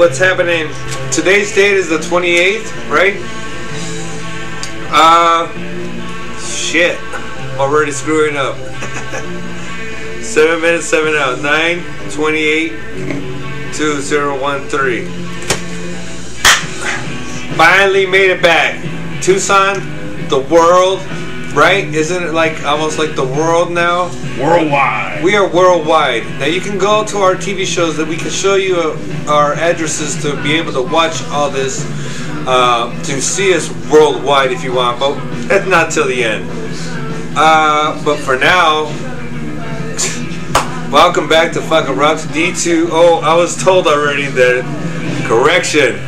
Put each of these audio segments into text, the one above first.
What's happening? Today's date is the 28th, right? Uh, shit. Already screwing up. 7 minutes, 7 out. 9, 28, 2013. Finally made it back. Tucson, the world, right? Isn't it like almost like the world now? Worldwide. We are worldwide. Now you can go to our TV shows that we can show you uh, our addresses to be able to watch all this, uh, to see us worldwide if you want, but not till the end. Uh, but for now, welcome back to fucking Rocks D2. Oh, I was told already that, correction,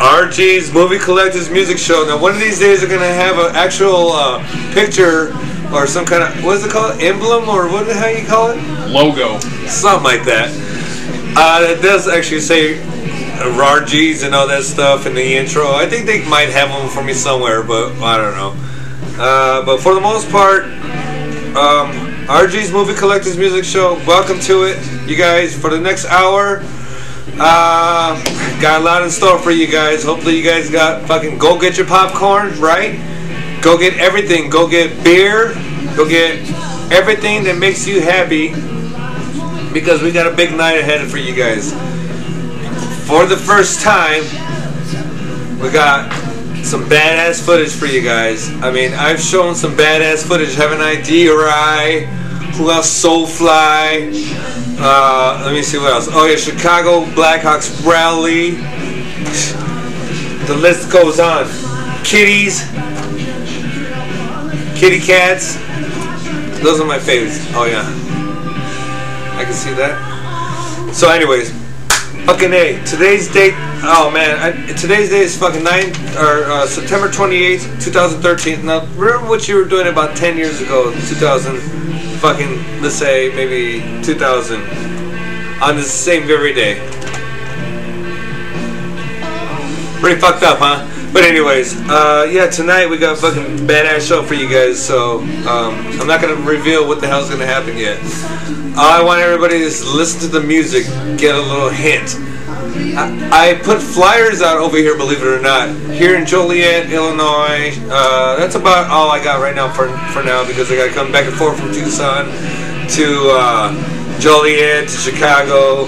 RG's Movie Collectors Music Show. Now, one of these days, they're gonna have an actual uh, picture or some kind of what is it called, emblem or what the hell you call it? Logo. Something like that. Uh, it does actually say RG's and all that stuff in the intro. I think they might have them for me somewhere, but I don't know. Uh, but for the most part, um, RG's Movie Collectors Music Show. Welcome to it, you guys. For the next hour. Uh, got a lot in store for you guys. Hopefully, you guys got fucking go get your popcorn, right? Go get everything. Go get beer. Go get everything that makes you happy because we got a big night ahead for you guys. For the first time, we got some badass footage for you guys. I mean, I've shown some badass footage. Have an idea, right? Who else? Soulfly. Uh, let me see what else. Oh yeah, Chicago Blackhawks rally. The list goes on. Kitties, kitty cats. Those are my favorites. Oh yeah, I can see that. So, anyways, fucking a. Today's date. Oh man, I, today's day is fucking nine or uh, September 28th, 2013. Now, remember what you were doing about 10 years ago, 2000 fucking, let's say maybe 2000, on the same very day. Pretty fucked up, huh? But anyways, uh, yeah, tonight we got a fucking badass show for you guys. So um, I'm not gonna reveal what the hell's gonna happen yet. All I want everybody is listen to the music, get a little hint. I, I put flyers out over here, believe it or not, here in Joliet, Illinois. Uh, that's about all I got right now for for now because I gotta come back and forth from Tucson to uh, Joliet to Chicago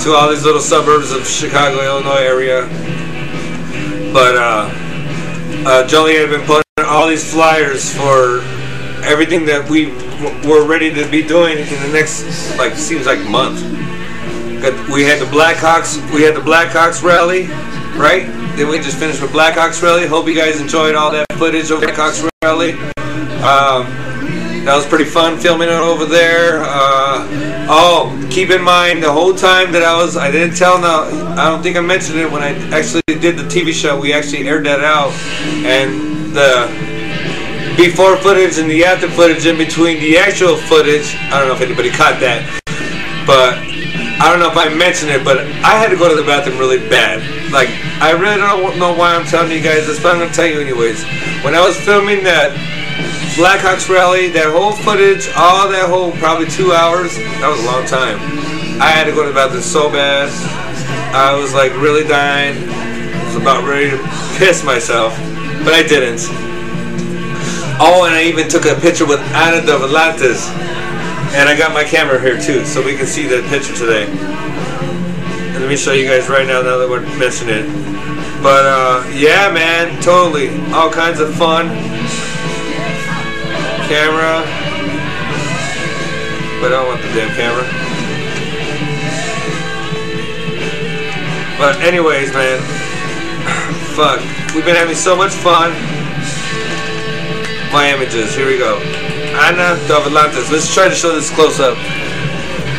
to all these little suburbs of Chicago, Illinois area. But uh, uh, Joliet have been putting all these flyers for everything that we were ready to be doing in the next, like, seems like month. Got- We had the Blackhawks, we had the Blackhawks rally, right? Then we just finished with Blackhawks rally. Hope you guys enjoyed all that footage of Blackhawks rally. Um, that was pretty fun filming it over there. Uh, oh, keep in mind the whole time that I was, I didn't tell no, I don't think I mentioned it when I actually did the TV show. We actually aired that out, and the before footage and the after footage in between the actual footage. I don't know if anybody caught that, but I don't know if I mentioned it, but I had to go to the bathroom really bad. Like, I really don't know why I'm telling you guys this, but I'm gonna tell you anyways. When I was filming that Blackhawks rally, that whole footage, all that whole probably two hours, that was a long time. I had to go to the bathroom so bad. I was like really dying. I was about ready to piss myself, but I didn't. Oh, and I even took a picture with Ana de. And I got my camera here too, so we can see the picture today. And let me show you guys right now, now that we're mentioning it. But uh, yeah, man, totally. All kinds of fun. Camera. But I don't want the damn camera. But anyways, man. Fuck. We've been having so much fun. My images. Here we go. Ana de Volantes. Let's try to show this close up.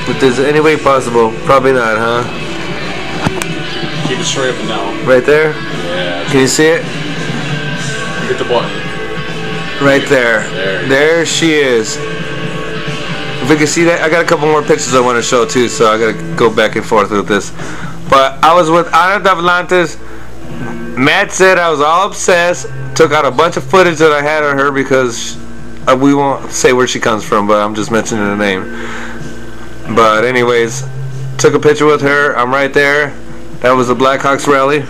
If there's any way possible. Probably not, huh? Keep it straight up and down. Right there? Yeah. Can you see it? Hit the button. Right there. There. There she is. If we can see that, I got a couple more pictures I want to show too, so I gotta go back and forth with this. But I was with Ana de Volantes. Matt said I was all obsessed. Took out a bunch of footage that I had on her because uh, we won't say where she comes from, but I'm just mentioning the name. But anyways, took a picture with her. I'm right there. That was the Blackhawks rally.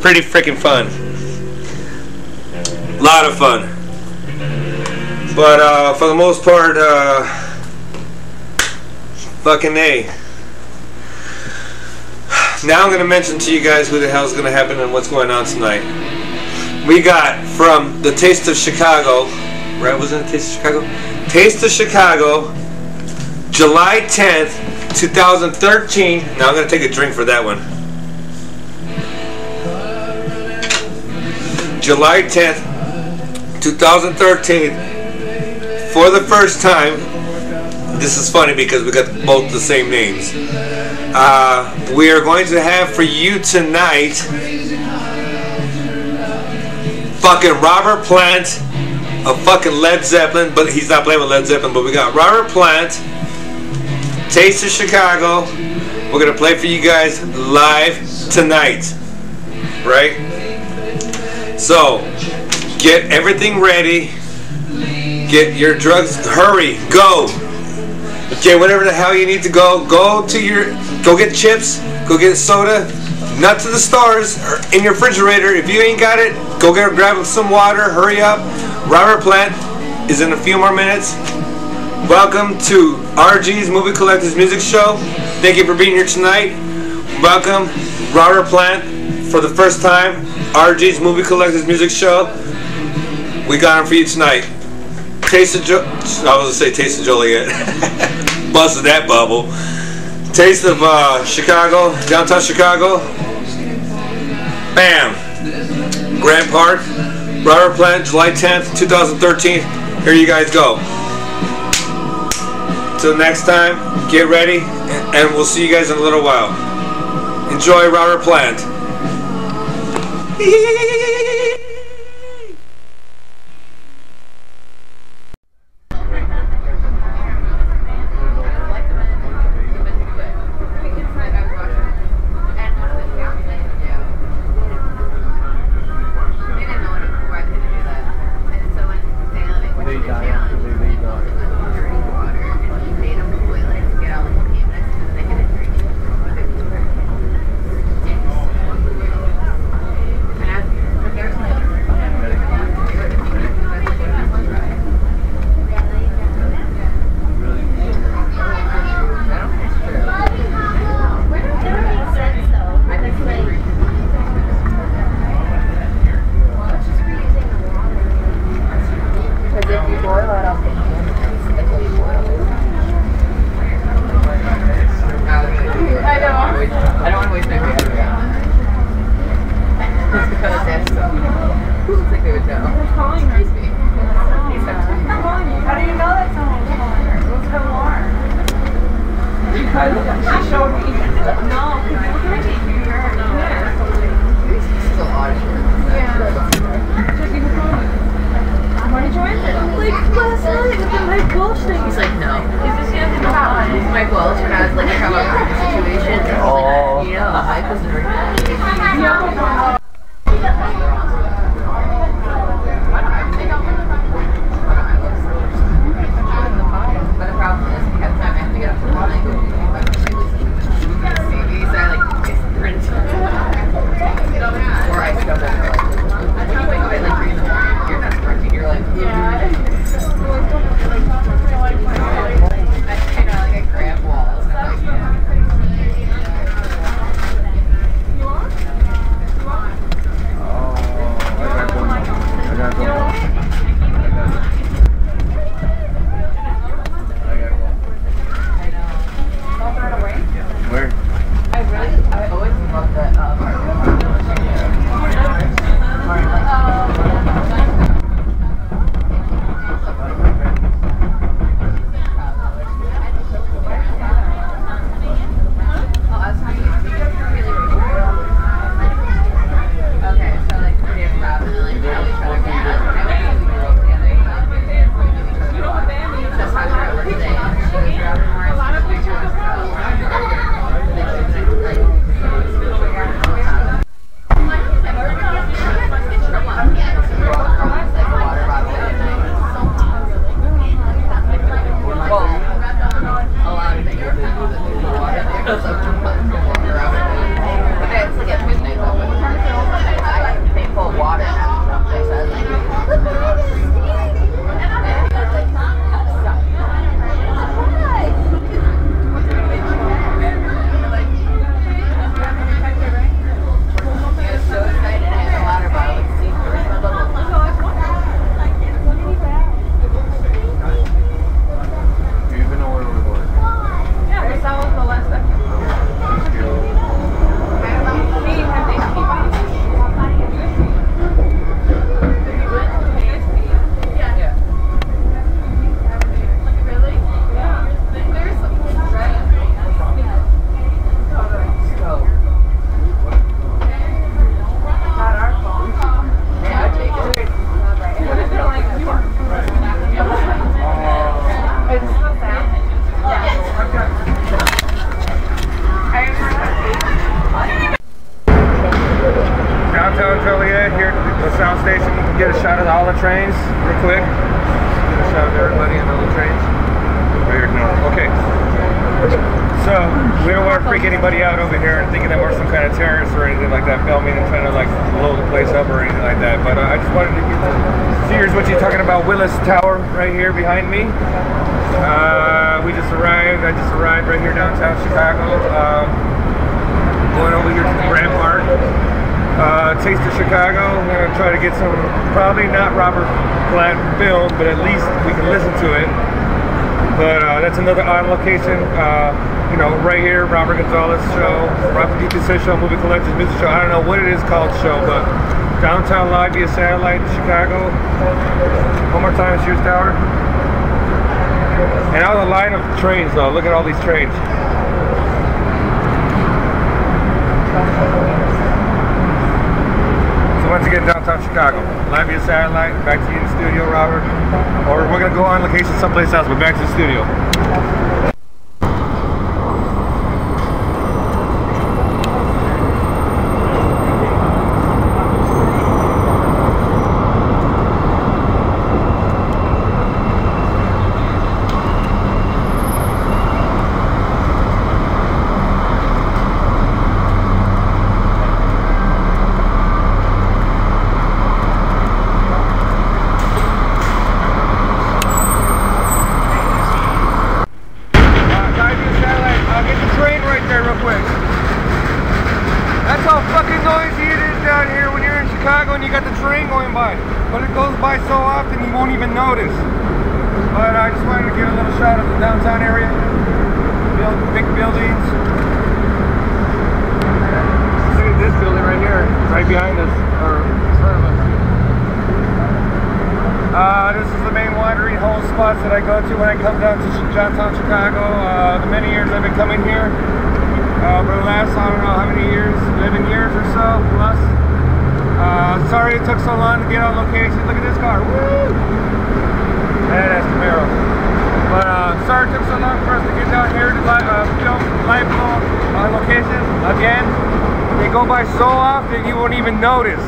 Pretty freaking fun. A lot of fun. But uh, for the most part, uh, fucking A. Now I'm going to mention to you guys who the hell's going to happen and what's going on tonight. We got from the Taste of Chicago, right? Wasn't it Taste of Chicago? Taste of Chicago, July 10th, 2013. Now I'm going to take a drink for that one. July 10th, 2013. For the first time, this is funny because we got both the same names. Uh, we are going to have for you tonight fucking Robert Plant of fucking Led Zeppelin, but he's not playing with Led Zeppelin, but we got Robert Plant, Taste of Chicago. We're gonna play for you guys live tonight. Right? So, get everything ready. Get your drugs. Hurry. Go. Okay, whatever the hell you need to go. Go to your. Go get chips. Go get soda. Not to the stars in your refrigerator. If you ain't got it, go get grab some water. Hurry up. Robert Plant is in a few more minutes. Welcome to RG's Movie Collectors Music Show. Thank you for being here tonight. Welcome, Robert Plant, for the first time. RG's Movie Collectors Music Show. We got him for you tonight. Taste of jo- I was gonna say Taste of Joliet. Busted that bubble. Taste of uh, Chicago, downtown Chicago. Bam. Grant Park. Robert Plant, July 10th, 2013. Here you guys go. Till next time, get ready, and we'll see you guys in a little while. Enjoy Robert Plant. probably not Robert Plant film, but at least we can listen to it. But uh, that's another on location. Uh, you know, right here, Robert Gonzales show, Robert DP show, movie collectors, music show. I don't know what it is called show, but downtown live via satellite, in Chicago. One more time, Sears Tower. And out the line of trains, though. Look at all these trains. Once again, downtown Chicago. Live via satellite. Back to you in the studio, Robert. Or we're gonna go on location someplace else, but back to the studio. Uh, live via satellite. I'll get the train right there real quick. That's how fucking noisy it is down here when you're in Chicago and you got the train going by. But it goes by so often you won't even notice. But I just wanted to get a little shot of the downtown area. Build, big buildings. Look at this building right here, right behind us, or in front of us. Uh, this is the main watering hole spots that I go to when I come down to Ch- Johnstown, Chicago. Uh, the many years I've been coming here. Uh, for the last, I don't know how many years, 11 years or so plus. Uh, sorry it took so long to get on location. Look at this car. Woo! Badass Camaro. But uh, sorry it took so long for us to get down here to li- uh, film live on location. Again, they go by so often you won't even notice.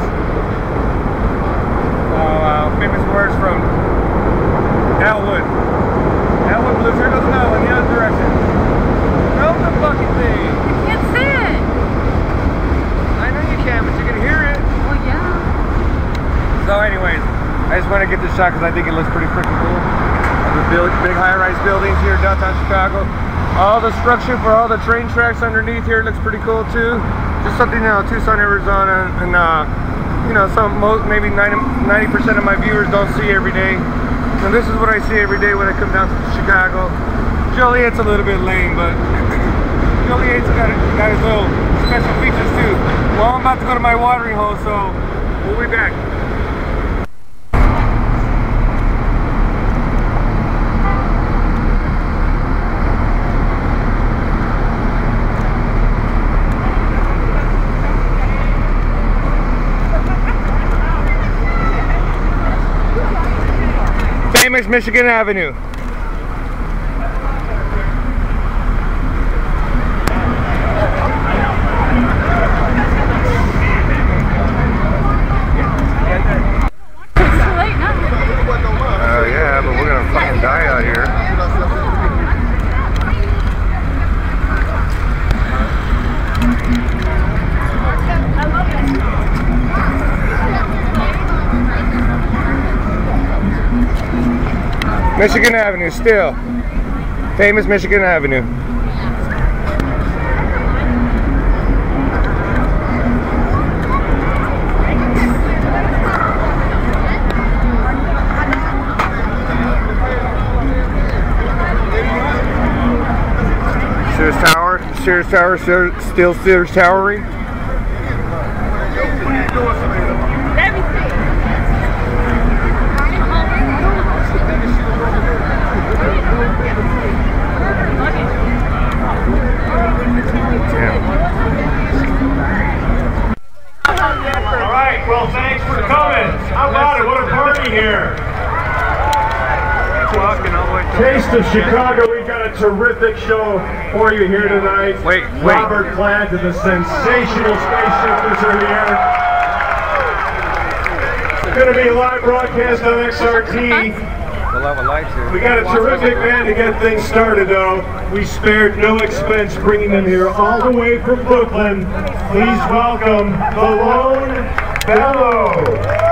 So, uh, famous words from Elwood. Elwood Blues. Here goes another one, the other direction. Film the fucking thing. You can't see it. I know you can, but you can hear it. Well, yeah. So, anyways, I just want to get this shot because I think it looks pretty freaking cool. The big high-rise buildings here in downtown Chicago. All the structure for all the train tracks underneath here looks pretty cool too. Just something you know, Tucson, Arizona, and uh, you know, some most maybe 90 percent of my viewers don't see every day. And this is what I see every day when I come down to Chicago. Joliet's a little bit lame, but Joliet's got, got his little special features too. Well, I'm about to go to my watering hole, so we'll be back. Famous Michigan Avenue. It's too late now. Oh yeah, but we're gonna fucking die out here. Michigan Avenue, still. Famous Michigan Avenue. Sears Tower, Sears Tower, still Sears Towery. All right, well, thanks for coming. How about it? What a party here. Taste of Chicago, we've got a terrific show for you here tonight. Wait, wait. Robert Plant and the sensational space shifters are here. It's going to be a live broadcast on XRT. We'll have a light here. We got a terrific band to get things started, though. We spared no expense bringing them here all the way from Brooklyn. Please welcome the Lone ¡Bravo!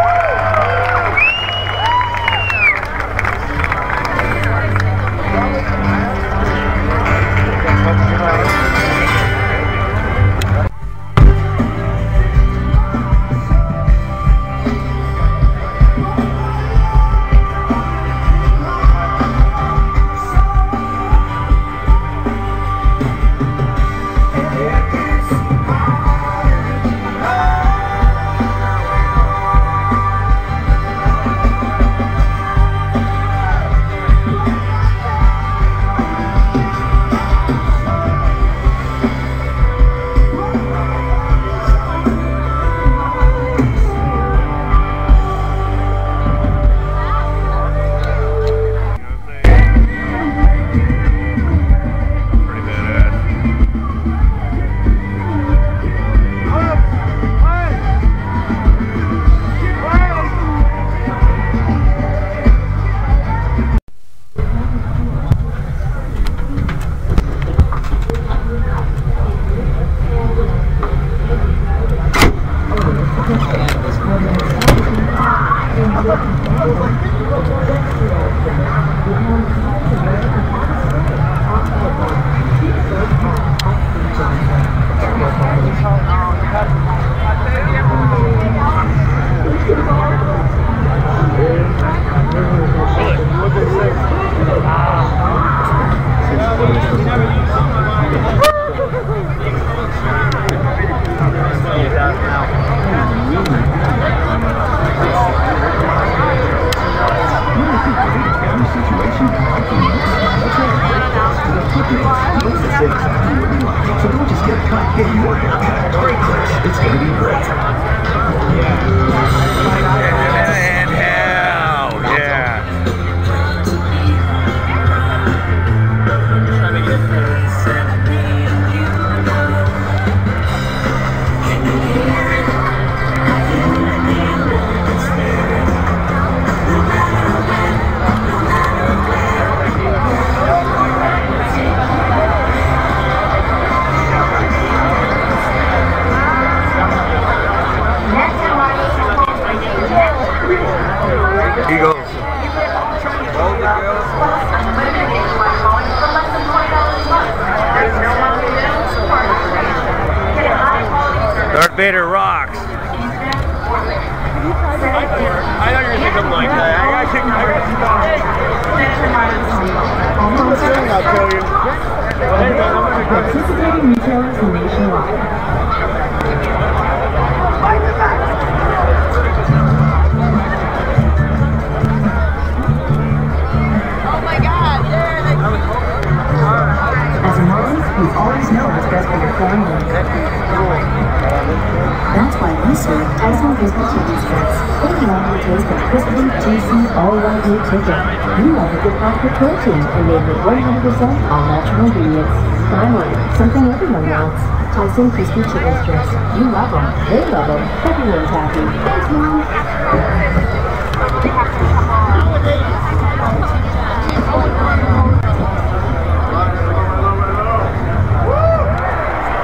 Tyson crispy chicken strips. You love them. They love them. Everyone's happy. Thanks, Mom.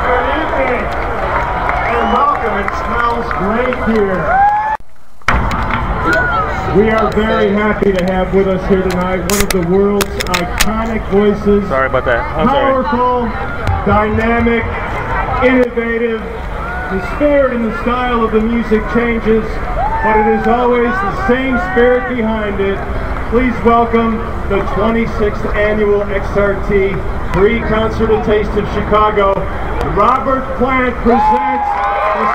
Good evening and welcome. It smells great here. We are very happy to have with us here tonight one of the world's iconic voices. Sorry about that. I'm sorry. Powerful, dynamic, innovative. The spirit and the style of the music changes, but it is always the same spirit behind it. Please welcome the 26th annual XRT Free Concert and Taste of Chicago. Robert Plant presents the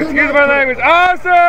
Excuse my language. Awesome.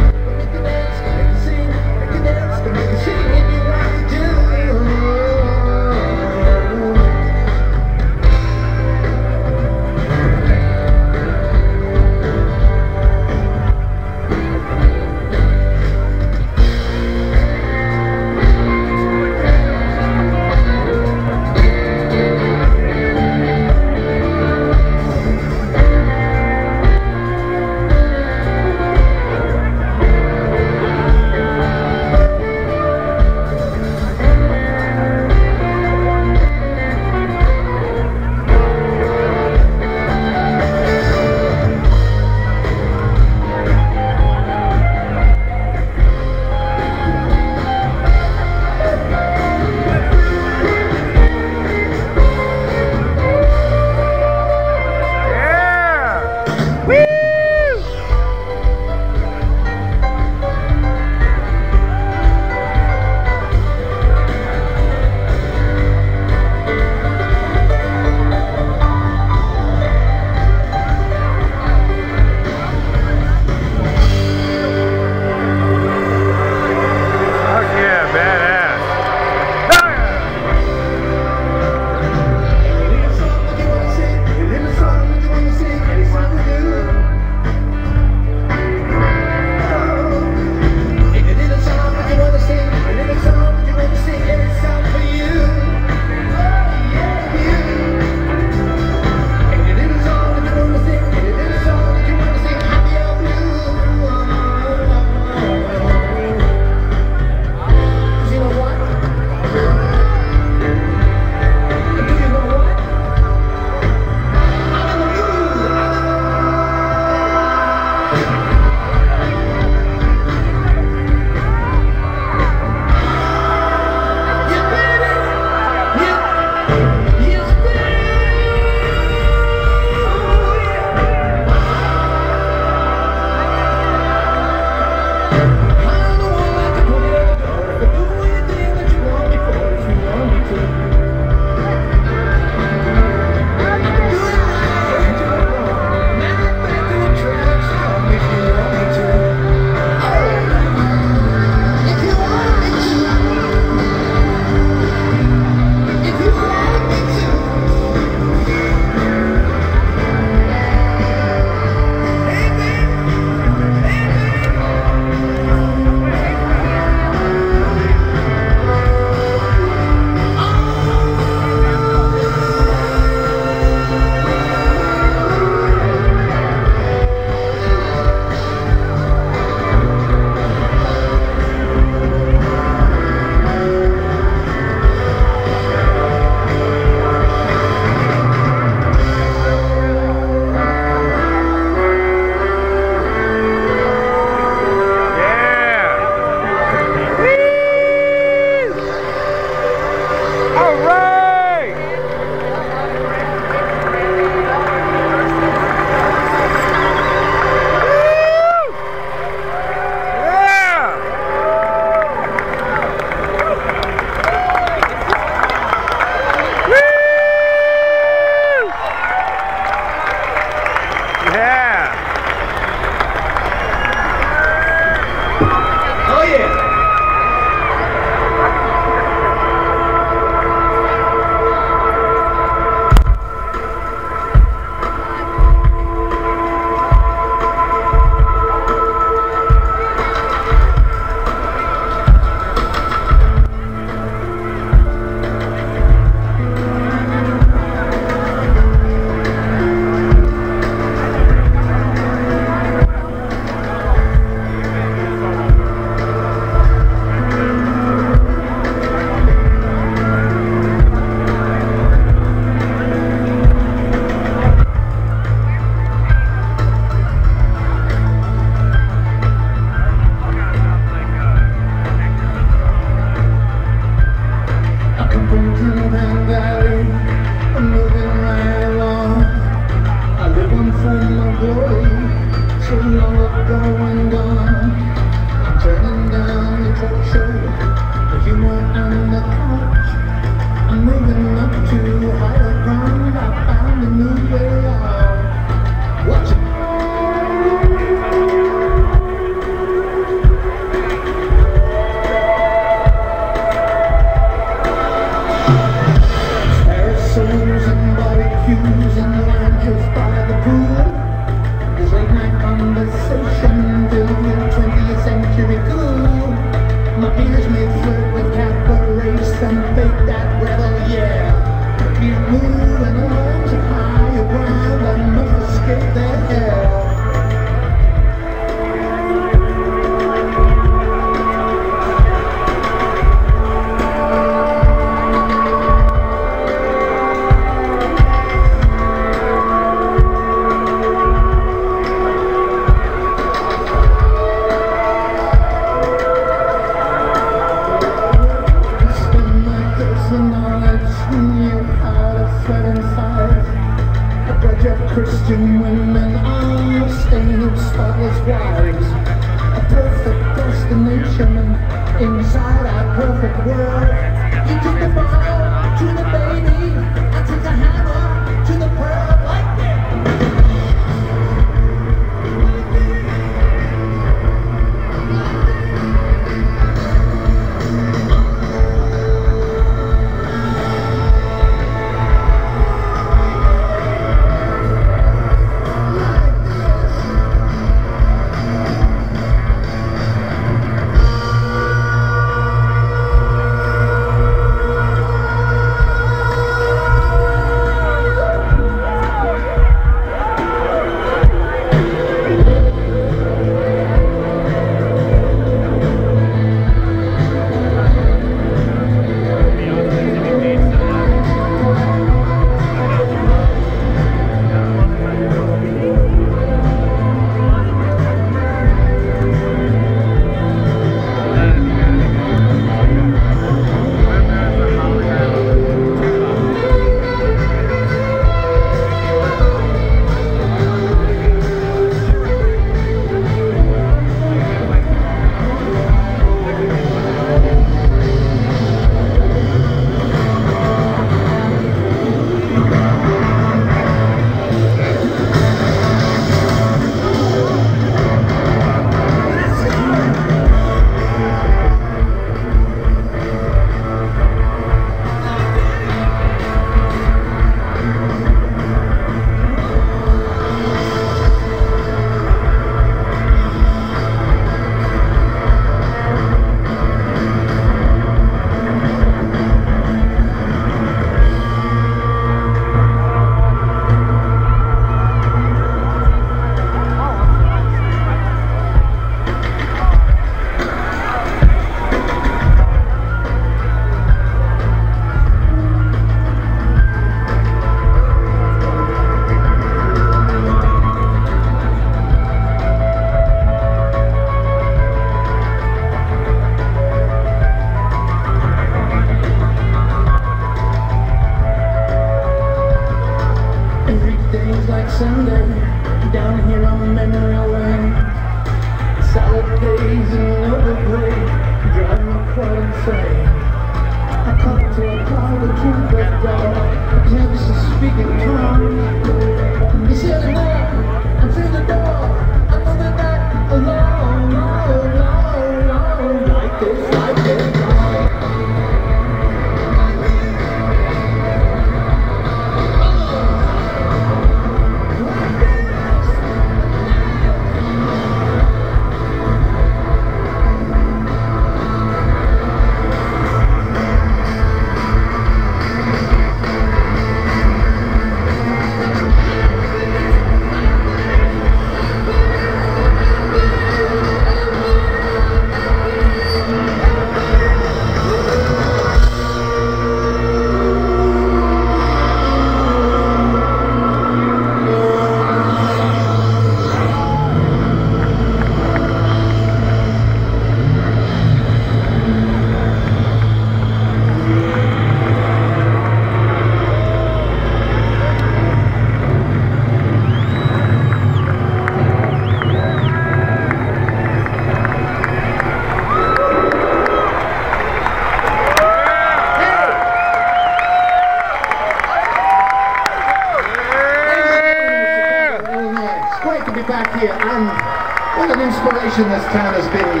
Inspiration this town has been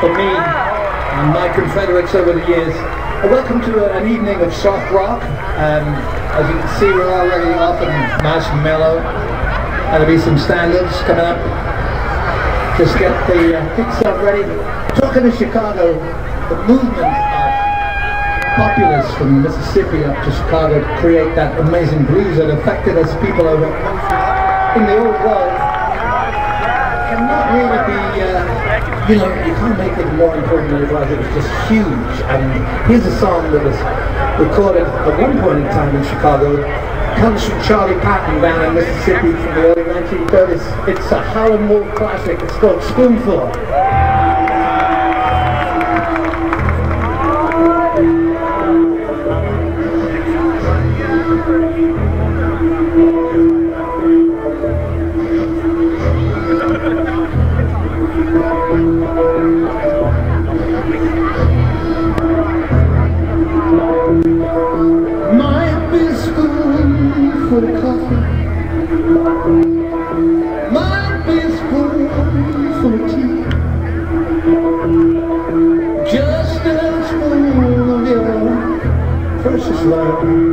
for me and my confederates over the years. Welcome to an evening of soft rock. Um, As you can see, we're already off and nice and mellow. There'll be some standards coming up. Just get the uh, kick ready. Talking to Chicago, the movement of populace from Mississippi up to Chicago to create that amazing blues that affected us people over in the old world cannot really be, you know, you can't make it more important than it was. It was just huge. And here's a song that was recorded at one point in time in Chicago. Comes from Charlie Patton down in Mississippi from the early 1930s. It's a Howlin' Wolf classic. It's called Spoonful. Love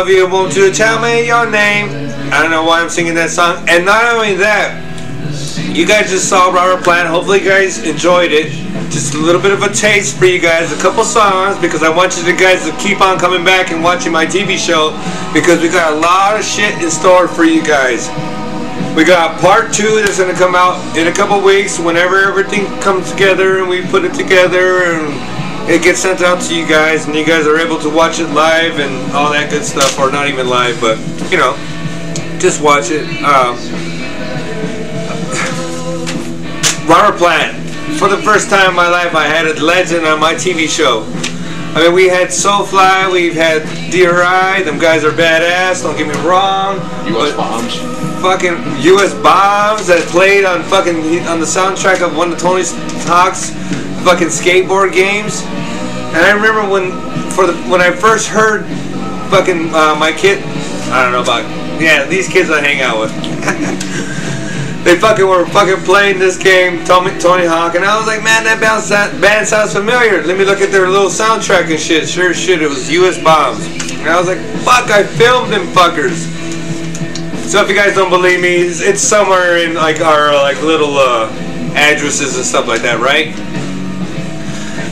love you. Won't you tell me your name? I don't know why I'm singing that song. And not only that, you guys just saw Robert Plant. Hopefully, you guys enjoyed it. Just a little bit of a taste for you guys. A couple songs because I want you guys to keep on coming back and watching my TV show because we got a lot of shit in store for you guys. We got part two that's gonna come out in a couple weeks whenever everything comes together and we put it together and it gets sent out to you guys and you guys are able to watch it live and all that good stuff or not even live but you know just watch it um, Robert Plant for the first time in my life I had a legend on my TV show I mean we had Soulfly we've had DRI them guys are badass don't get me wrong U.S. bombs. fucking U.S. bombs that played on fucking on the soundtrack of one of Tony's Hawk's fucking skateboard games. And I remember when for the when I first heard fucking uh, my kid, I don't know about yeah these kids I hang out with. they fucking were fucking playing this game, Tony, Tony Hawk, and I was like, man, that band, sound- band sounds familiar. Let me look at their little soundtrack and shit. Sure shit, it was U.S. Bombs. And I was like, fuck, I filmed them fuckers. So if you guys don't believe me, it's it's somewhere in like our like little uh, addresses and stuff like that, right?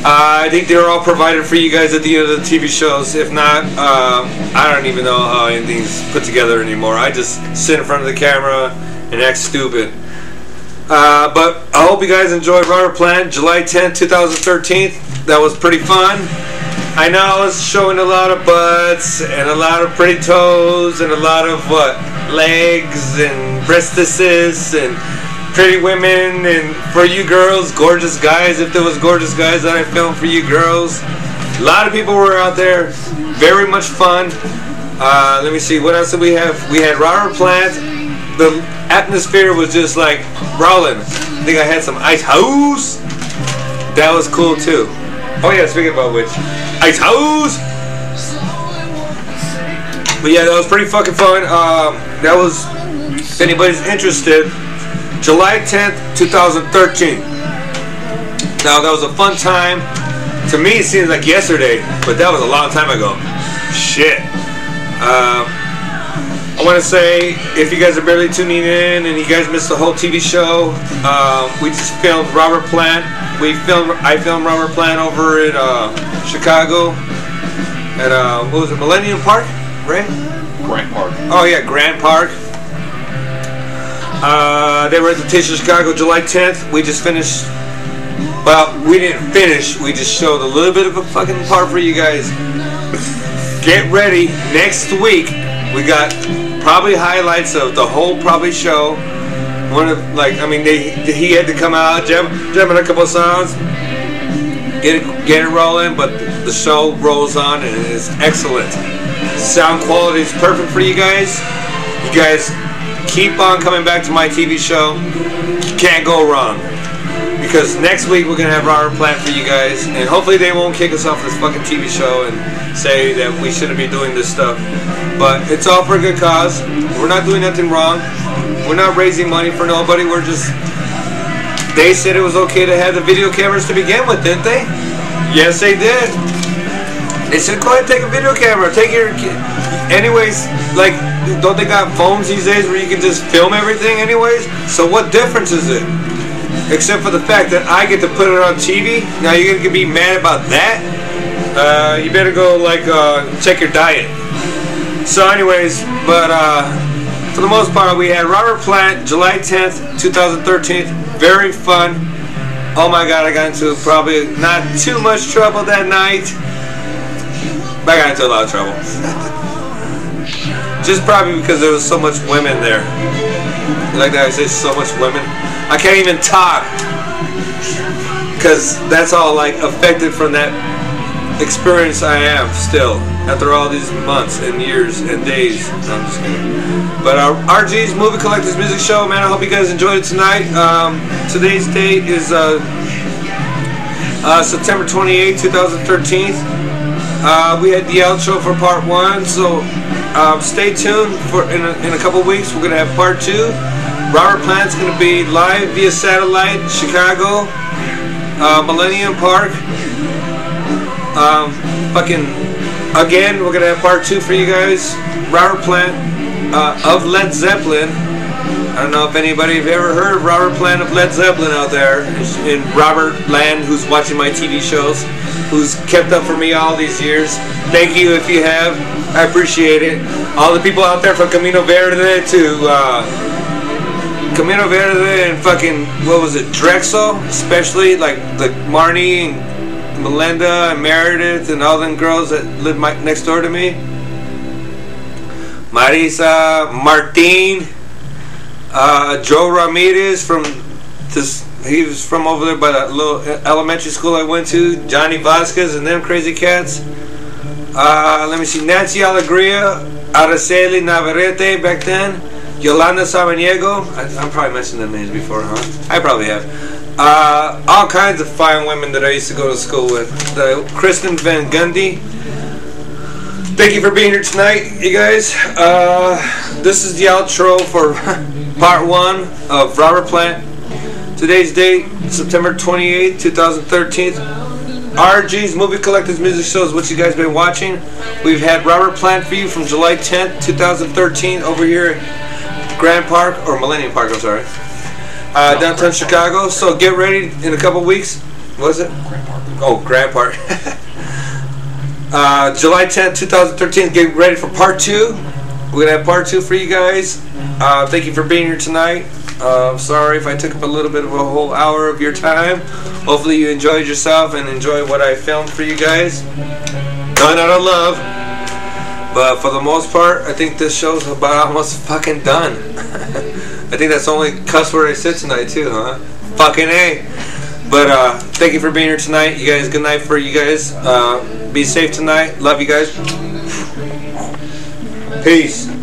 Uh, I think they're all provided for you guys at the end of the TV shows. If not, uh, I don't even know how anything's put together anymore. I just sit in front of the camera and act stupid. Uh, but I hope you guys enjoyed Robert Plant, July 10th, 2013. That was pretty fun. I know I was showing a lot of butts and a lot of pretty toes and a lot of what legs and breastises and pretty women, and for you girls, gorgeous guys. If there was gorgeous guys that I filmed for you girls, a lot of people were out there. Very much fun. Uh, let me see. What else did we have? We had Robert Plant. The atmosphere was just like rolling. I think I had some ice house. That was cool too. Oh yeah, speaking about which, ice house. But yeah, that was pretty fucking fun. Um, that was, if anybody's interested, July 10th, 2013. Now that was a fun time. To me, it seems like yesterday, but that was a long time ago. Shit. Um, I want to say, if you guys are barely tuning in and you guys missed the whole TV show, um, we just filmed Robert Plant. We filmed, I filmed Robert Plant over at uh, Chicago at uh, what was it, Millennium Park, right? Grant Park. Oh yeah, Grant Park. Uh, they were at the Taste of Chicago July 10th. We just finished. Well, we didn't finish. We just showed a little bit of a fucking part for you guys. Get ready. Next week, we got probably highlights of the whole probably show. One of like, I mean, they he had to come out, jam, jamming a couple songs, get it, get it rolling. But the show rolls on and it is excellent. Sound quality is perfect for you guys. You guys keep on coming back to my TV show. You can't go wrong. Because next week we're gonna have Robert Plant for you guys, and hopefully they won't kick us off this fucking TV show and say that we shouldn't be doing this stuff. But it's all for a good cause. We're not doing nothing wrong. We're not raising money for nobody. We're just. They said it was okay to have the video cameras to begin with, didn't they? Yes, they did. They should go ahead, take a video camera. Take your. Anyways, like, don't they got phones these days where you can just film everything, anyways? So, what difference is it? Except for the fact that I get to put it on TV. Now, you're going to be mad about that? Uh, you better go, like, uh, check your diet. So, anyways, but, uh, for the most part, we had Robert Plant, July 10th, 2013. Very fun. Oh my god, I got into probably not too much trouble that night. But I got into a lot of trouble. Just probably because there was so much women there. Like that, I say so much women. I can't even talk. Because that's all like affected from that experience I am still. After all these months and years and days. No, I'm just kidding. But our RG's Movie Collectors Music Show, man, I hope you guys enjoyed it tonight. Um, today's date is uh, uh, September 28, 2013. Uh, we had the outro for part one, so um, stay tuned for in a, in a couple weeks. We're gonna have part two. Robert Plant's gonna be live via satellite, Chicago, uh, Millennium Park. Um, fucking again, we're gonna have part two for you guys. Robert Plant uh, of Led Zeppelin. I don't know if anybody have ever heard of Robert Plant of Led Zeppelin out there in Robert Land, who's watching my TV shows, who's kept up for me all these years. Thank you if you have. I appreciate it. All the people out there from Camino Verde to uh, Camino Verde and fucking what was it, Drexel, especially like like Marnie and Melinda and Meredith and all them girls that live my, next door to me. Marisa, Martin, uh, Joe Ramirez from this. He was from over there by that little elementary school I went to. Johnny Vasquez and them crazy cats. Uh, let me see. Nancy Alegria, Araceli Navarrete back then. Yolanda Samaniego. I, I'm probably mentioned them names before, huh? I probably have. Uh, all kinds of fine women that I used to go to school with. The Kristen Van Gundy. Thank you for being here tonight, you guys. Uh, this is the outro for part one of Robert Plant. Today's date, September 28, 2013. RG's Movie Collectors Music Show is what you guys been watching. We've had Robert Plant for you from July 10th, 2013 over here at Grant Park, or Millennium Park, I'm sorry. Uh, downtown Chicago. So get ready in a couple weeks. What is it? Grant Park. Oh, Grant Park. uh, July 10th, 2013. Get ready for part two. We're gonna have part two for you guys. Uh, thank you for being here tonight. Uh, sorry if I took up a little bit of a whole hour of your time. Hopefully you enjoyed yourself and enjoy what I filmed for you guys. Done out of love. But for the most part, I think this show's about almost fucking done. I think that's the only cuss word I said tonight too, huh? Fucking A. But uh, thank you for being here tonight. You guys, good night for you guys. Uh, be safe tonight. Love you guys. Peace.